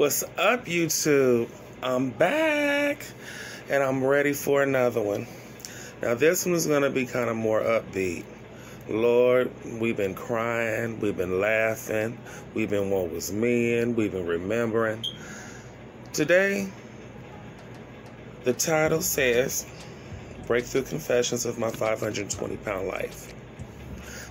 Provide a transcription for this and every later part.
What's up, YouTube? I'm back and I'm ready for another one. Now, this one is going to be kind of more upbeat. Lord, we've been crying, we've been laughing, we've been what was men, we've been remembering. Today, the title says Breakthrough Confessions of My 520 Pound Life.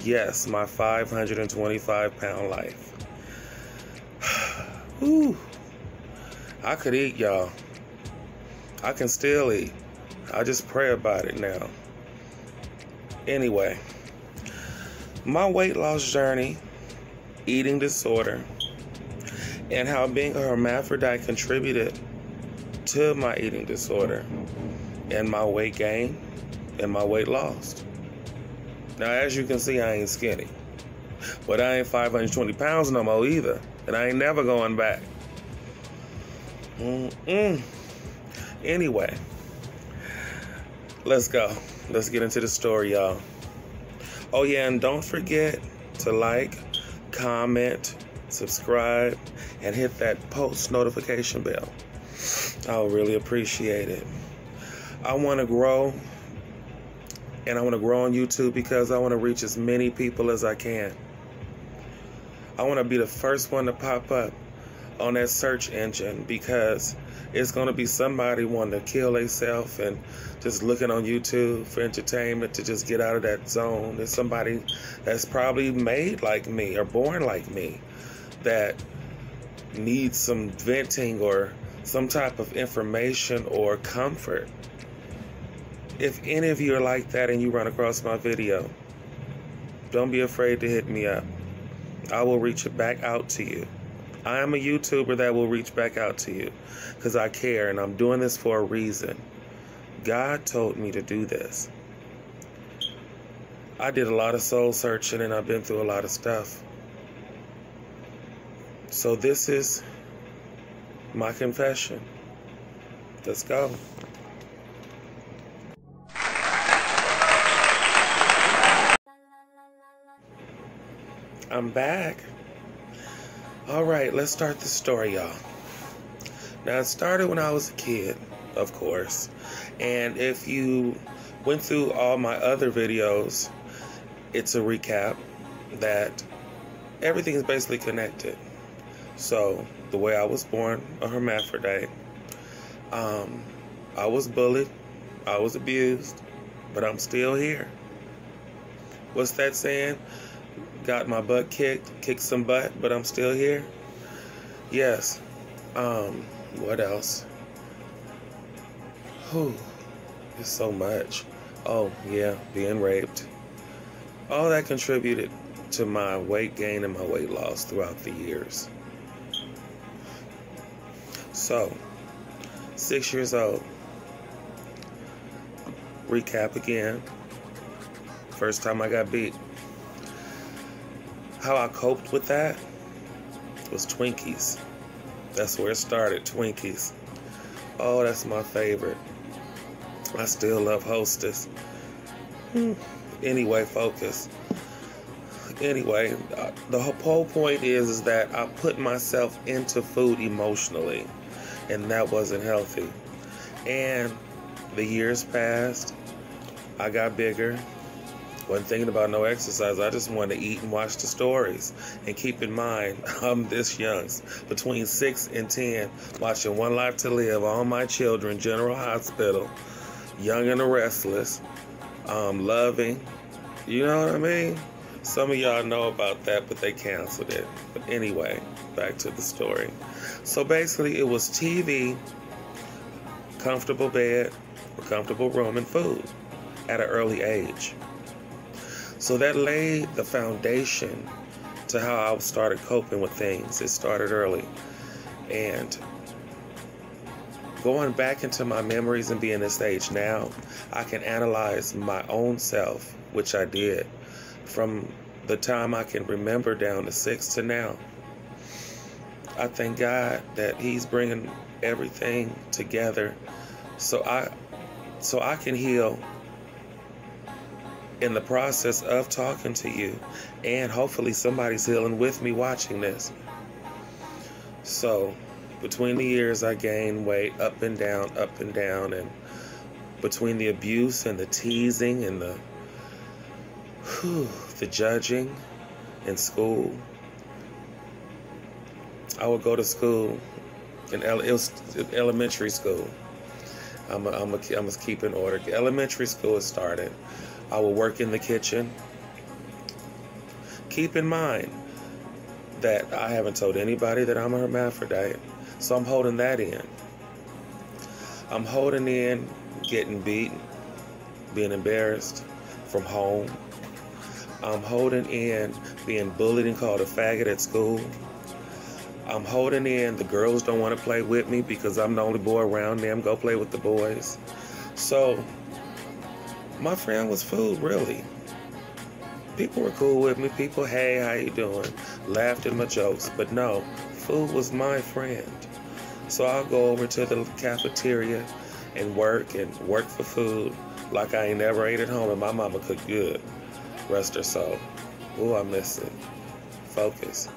Yes, my 525 pound life. Ooh, I could eat, y'all. I can still eat. I just pray about it now. Anyway, my weight loss journey, eating disorder, and how being a hermaphrodite contributed to my eating disorder and my weight gain and my weight lost. Now, as you can see, I ain't skinny, but I ain't 520 pounds no more either, and I ain't never going back. Mm-mm. Anyway, let's go. Let's get into the story, y'all. Oh, yeah, and don't forget to like, comment, subscribe, and hit that post notification bell. I'll really appreciate it. I want to grow, and I want to grow on YouTube because I want to reach as many people as I can. I want to be the first one to pop up on that search engine because it's going to be somebody wanting to kill themselves and just looking on YouTube for entertainment to just get out of that zone. It's somebody that's probably made like me or born like me that needs some venting or some type of information or comfort. If any of you are like that and you run across my video, don't be afraid to hit me up. I will reach it back out to you. I am a YouTuber that will reach back out to you because I care and I'm doing this for a reason. God told me to do this. I did a lot of soul searching and I've been through a lot of stuff. So this is my confession. Let's go. I'm back. All right, let's start the story, y'all. Now, it started when I was a kid, of course. And if you went through all my other videos, it's a recap that everything is basically connected. So, the way I was born, a hermaphrodite, um, I was bullied, I was abused, but I'm still here. What's that saying? Got my butt kicked, kicked some butt, but I'm still here. Yes. Um, what else? Whew. It's so much. Oh, yeah, being raped. All that contributed to my weight gain and my weight loss throughout the years. So, six years old. Recap again. First time I got beat how I coped with that was Twinkies. That's where it started, Twinkies. Oh, that's my favorite. I still love Hostess. Hmm. Anyway, focus. Anyway, uh, the whole point is, is that I put myself into food emotionally, and that wasn't healthy. And the years passed. I got bigger. Wasn't thinking about no exercise. I just wanted to eat and watch the stories. And keep in mind, I'm this young, between six and ten, watching One Life to Live, all my children, General Hospital, Young and the Restless, um, Loving. You know what I mean? Some of y'all know about that, but they canceled it. But anyway, back to the story. So basically, it was TV, comfortable bed, comfortable room, and food at an early age. So that laid the foundation to how I started coping with things. It started early. And going back into my memories and being this age now, I can analyze my own self, which I did from the time I can remember down to six to now. I thank God that He's bringing everything together so I so I can heal in the process of talking to you. And hopefully somebody's healing with me watching this. So, between the years, I gained weight up and down, up and down, and between the abuse and the teasing and the whew, the judging in school, I would go to school in elementary school. I'm a, I'm a, I'm keep in order. Elementary school has started. I will work in the kitchen. Keep in mind that I haven't told anybody that I'm a hermaphrodite, so I'm holding that in. I'm holding in getting beaten, being embarrassed from home. I'm holding in being bullied and called a faggot at school. I'm holding in the girls don't want to play with me because I'm the only boy around them. Go play with the boys. So my friend was food, really. People were cool with me. People, hey, how you doing? Laughed at my jokes. But no, food was my friend. So I'll go over to the cafeteria and work and work for food like I ain't never ate at home and my mama cooked good. Rest her soul. Ooh, I miss it. Focus.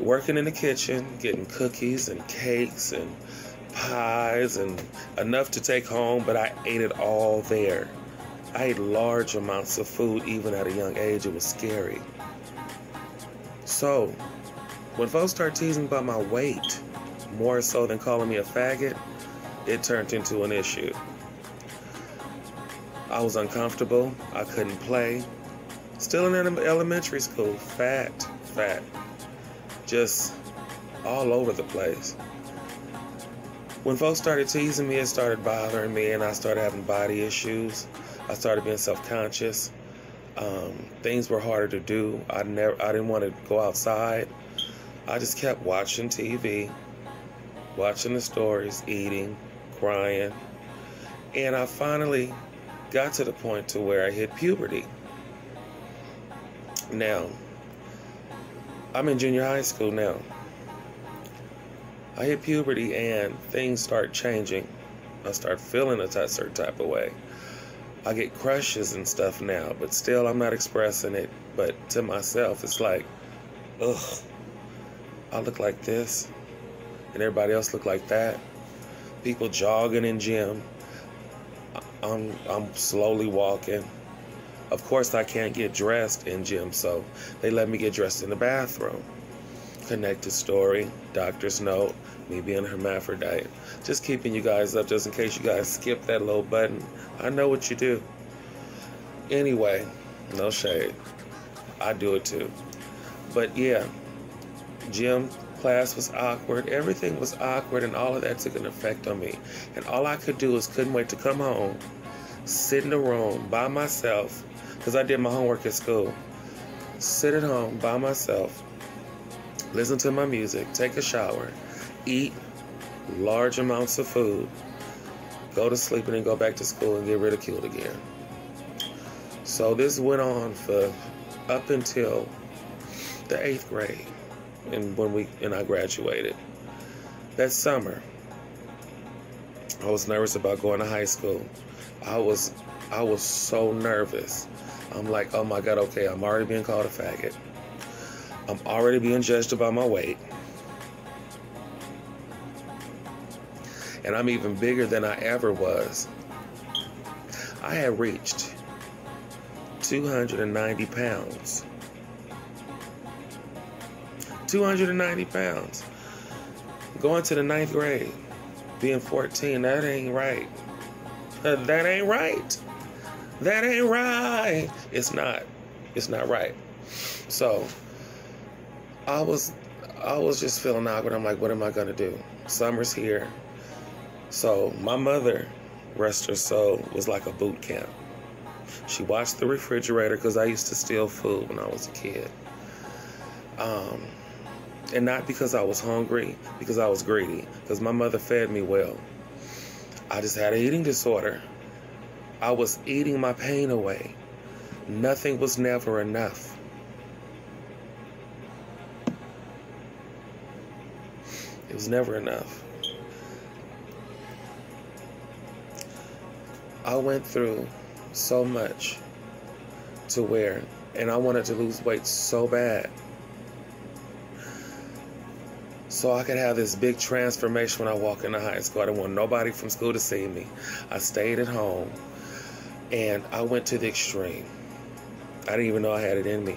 Working in the kitchen, getting cookies and cakes and pies and enough to take home, but I ate it all there. I ate large amounts of food even at a young age. It was scary. So, when folks start teasing about my weight, more so than calling me a faggot, it turned into an issue. I was uncomfortable. I couldn't play. Still in elementary school, fat, fat, just all over the place. When folks started teasing me, it started bothering me, and I started having body issues. I started being self-conscious. Um, things were harder to do. I never, I didn't want to go outside. I just kept watching TV, watching the stories, eating, crying, and I finally got to the point to where I hit puberty. Now, I'm in junior high school now. I hit puberty and things start changing. I start feeling a certain type of way. I get crushes and stuff now, but still I'm not expressing it. But to myself, it's like, ugh, I look like this, and everybody else look like that. People jogging in gym. I'm I'm slowly walking. Of course, I can't get dressed in gym, so they let me get dressed in the bathroom. Connected story, doctor's note, me being hermaphrodite. Just keeping you guys up just in case you guys skip that little button. I know what you do. Anyway, no shade. I do it too. But yeah, gym class was awkward. Everything was awkward, and all of that took an effect on me. And all I could do was couldn't wait to come home, sit in the room by myself, because I did my homework at school. Sit at home by myself, listen to my music, take a shower, eat large amounts of food, go to sleep, and then go back to school and get ridiculed again. So this went on for up until the eighth grade, and when we and I graduated. That summer, I was nervous about going to high school. I was I was so nervous. I'm like, oh my god, okay, I'm already being called a faggot. I'm already being judged about my weight. And I'm even bigger than I ever was. I had reached 290 pounds. 290 pounds. Going to the ninth grade, being 14, that ain't right. Uh, that ain't right. That ain't right. It's not. It's not right. So I was I was just feeling awkward. I'm like, what am I gonna do? Summer's here. So my mother, rest her soul, was like a boot camp. She watched the refrigerator because I used to steal food when I was a kid. Um, and not because I was hungry, because I was greedy, because my mother fed me well. I just had an eating disorder. I was eating my pain away. Nothing was never enough. It was never enough. I went through so much to where, and I wanted to lose weight so bad. so I could have this big transformation when I walk into high school. I didn't want nobody from school to see me. I stayed at home and I went to the extreme. I didn't even know I had it in me.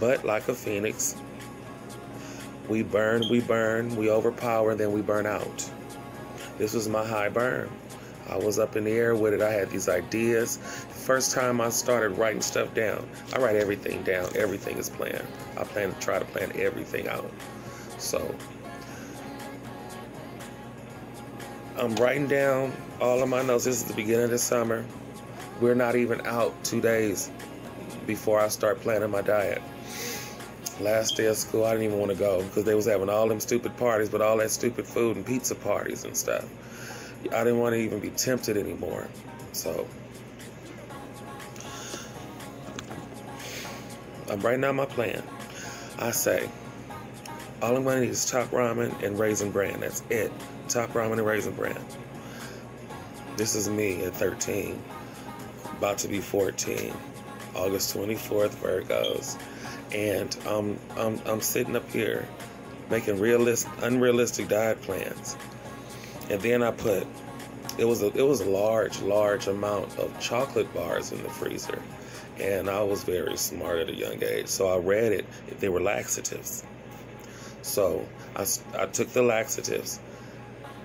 But like a phoenix, we burn, we burn, we overpower, and then we burn out. This was my high burn. I was up in the air with it. I had these ideas. First time I started writing stuff down, I write everything down. Everything is planned. I plan to try to plan everything out. So I'm writing down all of my notes. This is the beginning of the summer. We're not even out two days before I start planning my diet. Last day of school, I didn't even want to go because they was having all them stupid parties, but all that stupid food and pizza parties and stuff. I didn't want to even be tempted anymore. So I'm writing out my plan. I say, all I'm gonna need is top ramen and raisin bran. That's it. Top ramen and raisin bran. This is me at 13, about to be 14. August 24th, Virgos. And I'm, I'm sitting up here making realistic, unrealistic diet plans. And then I put, it was a, it was a large, large amount of chocolate bars in the freezer. And I was very smart at a young age. So I read it, they were laxatives. So I, I took the laxatives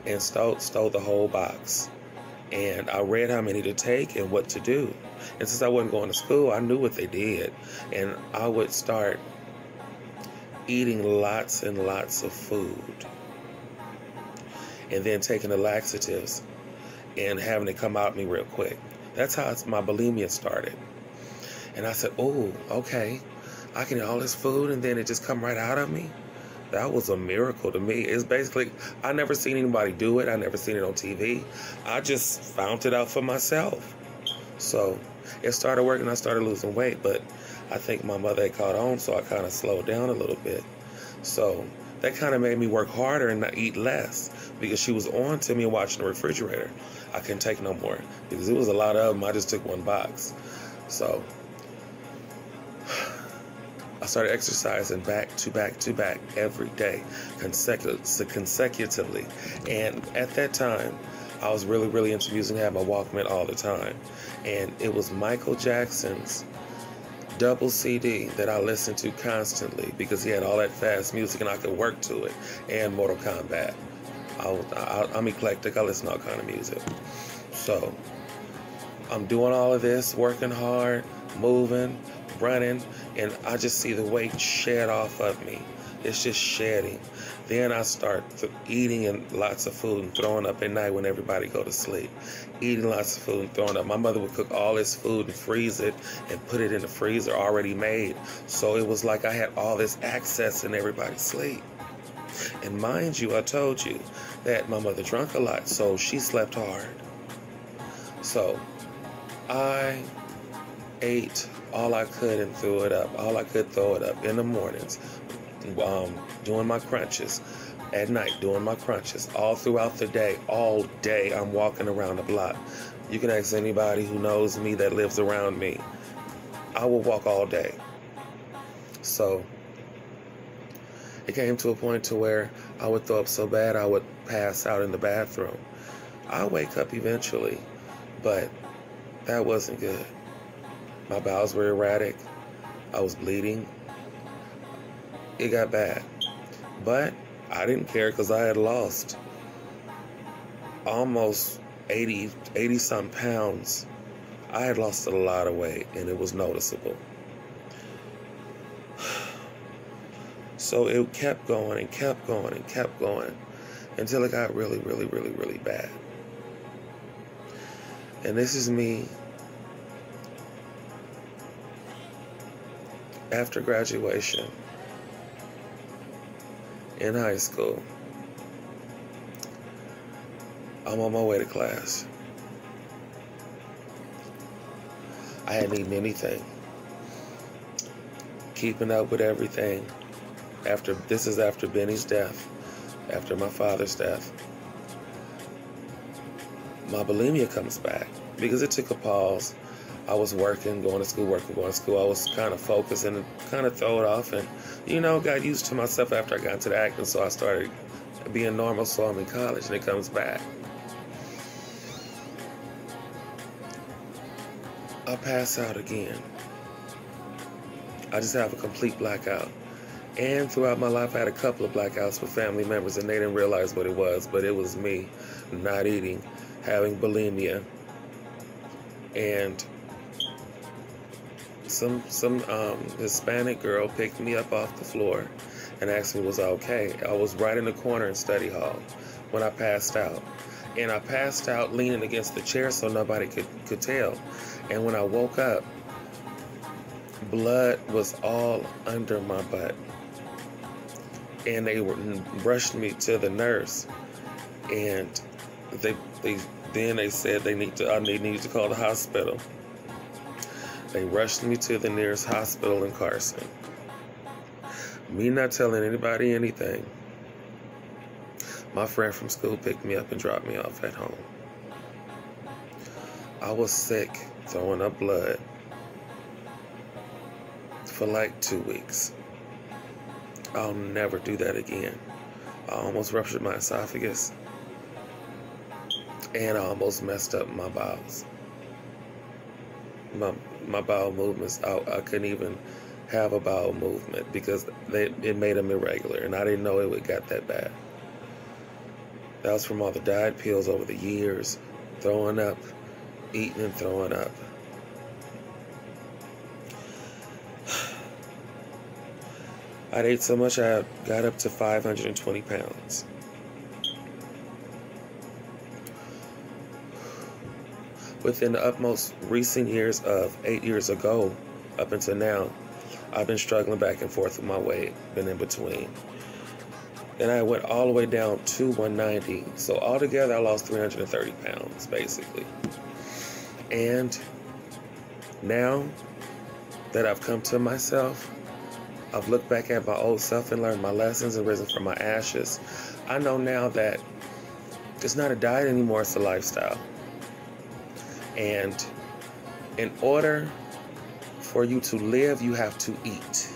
and stole, stole the whole box. And I read how many to take and what to do. And since I wasn't going to school, I knew what they did. And I would start eating lots and lots of food. And then taking the laxatives and having it come out me real quick. That's how my bulimia started. And I said, oh, okay. I can eat all this food and then it just come right out of me. That was a miracle to me. It's basically I never seen anybody do it. I never seen it on TV. I just found it out for myself. So it started working. I started losing weight, but I think my mother had caught on, so I kind of slowed down a little bit. So that kind of made me work harder and not eat less because she was on to me watching the refrigerator. I couldn't take no more because it was a lot of them. I just took one box. So I started exercising back to back to back every day, consecutively. And at that time, I was really, really into music, had my Walkman all the time. And it was Michael Jackson's double CD that I listened to constantly because he had all that fast music and I could work to it, and Mortal Kombat. I, am eclectic, I listen to all kind of music. So, I'm doing all of this, working hard, moving, running, and I just see the weight shed off of me. It's just shedding. Then I start eating and lots of food and throwing up at night when everybody go to sleep. Eating lots of food and throwing up. My mother would cook all this food and freeze it and put it in the freezer already made. So it was like I had all this access and everybody sleep. And mind you, I told you that my mother drank a lot, so she slept hard. So I ate all I could and threw it up. All I could throw it up in the mornings, um, doing my crunches. At night, doing my crunches. All throughout the day, all day, I'm walking around the block. You can ask anybody who knows me that lives around me. I will walk all day. So it came to a point to where I would throw up so bad I would pass out in the bathroom. I wake up eventually, but that wasn't good. My bowels were erratic. I was bleeding. It got bad. But I didn't care because I had lost almost 80, 80 some pounds. I had lost a lot of weight and it was noticeable. So it kept going and kept going and kept going until it got really, really, really, really bad. And this is me after graduation in high school, I'm on my way to class. I hadn't eaten anything. Keeping up with everything. After this is after Benny's death, after my father's death. My bulimia comes back because it took a pause. I was working, going to school, working, going to school. I was kind of focused and kind of throw it off, and you know, got used to myself after I got into the acting. So I started being normal. So I'm in college, and it comes back. I pass out again. I just have a complete blackout. And throughout my life, I had a couple of blackouts with family members, and they didn't realize what it was, but it was me not eating, having bulimia, and some some um, Hispanic girl picked me up off the floor and asked me was I okay. I was right in the corner in study hall when I passed out, and I passed out leaning against the chair so nobody could could tell. And when I woke up, blood was all under my butt and they were, rushed me to the nurse, and they they then they said they need to I need, need to call the hospital. They rushed me to the nearest hospital in Carson. Me not telling anybody anything. My friend from school picked me up and dropped me off at home. I was sick, throwing up blood for like two weeks. I'll never do that again. I almost ruptured my esophagus and I almost messed up my bowels. My my bowel movements, I, I couldn't even have a bowel movement because they, it made them irregular, and I didn't know it would get that bad. That was from all the diet pills over the years, throwing up, eating and throwing up. I'd ate so much I got up to 520 pounds. Within the utmost recent years of eight years ago, up until now, I've been struggling back and forth with my weight, been in between. And I went all the way down to 190. So altogether, I lost 330 pounds, basically. And now that I've come to myself, I've looked back at my old self and learned my lessons and risen from my ashes. I know now that it's not a diet anymore, it's a lifestyle. And in order for you to live, you have to eat.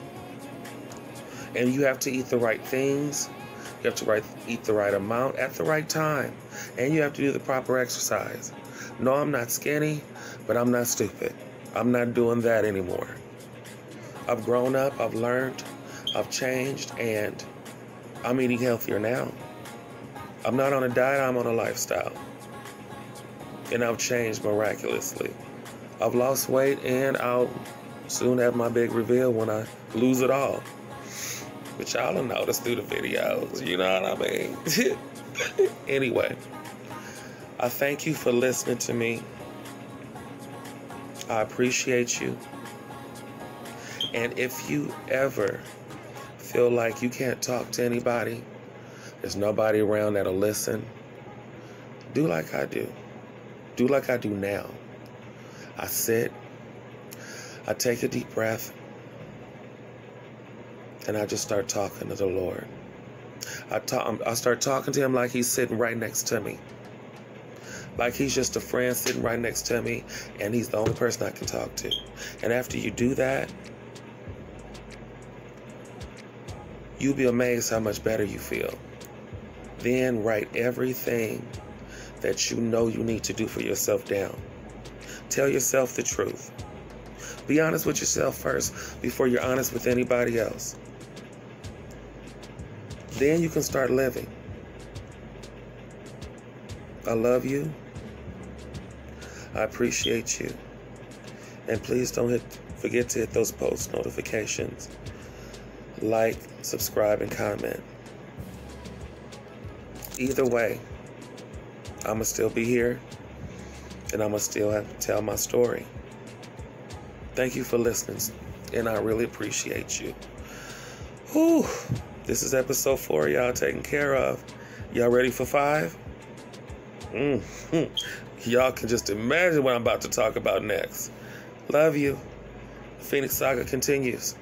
And you have to eat the right things. You have to right, eat the right amount at the right time. And you have to do the proper exercise. No, I'm not skinny, but I'm not stupid. I'm not doing that anymore. I've grown up, I've learned, I've changed, and I'm eating healthier now. I'm not on a diet, I'm on a lifestyle. And I've changed miraculously. I've lost weight, and I'll soon have my big reveal when I lose it all. But y'all will notice through the videos, you know what I mean? anyway, I thank you for listening to me. I appreciate you. And if you ever feel like you can't talk to anybody, there's nobody around that'll listen, do like I do. Do like I do now. I sit, I take a deep breath, and I just start talking to the Lord. I talk, um, I start talking to him like he's sitting right next to me. Like he's just a friend sitting right next to me, and he's the only person I can talk to. And after you do that, You'll be amazed how much better you feel. Then write everything that you know you need to do for yourself down. Tell yourself the truth. Be honest with yourself first before you're honest with anybody else. Then you can start living. I love you. I appreciate you. And please don't hit, forget to hit those post notifications like, subscribe, and comment. Either way, I'm going to still be here and I'm going to still have to tell my story. Thank you for listening, and I really appreciate you. Whew. This is episode four, y'all taken care of. Y'all ready for five? Mm-hmm. Y'all can just imagine what I'm about to talk about next. Love you. Phoenix Saga continues.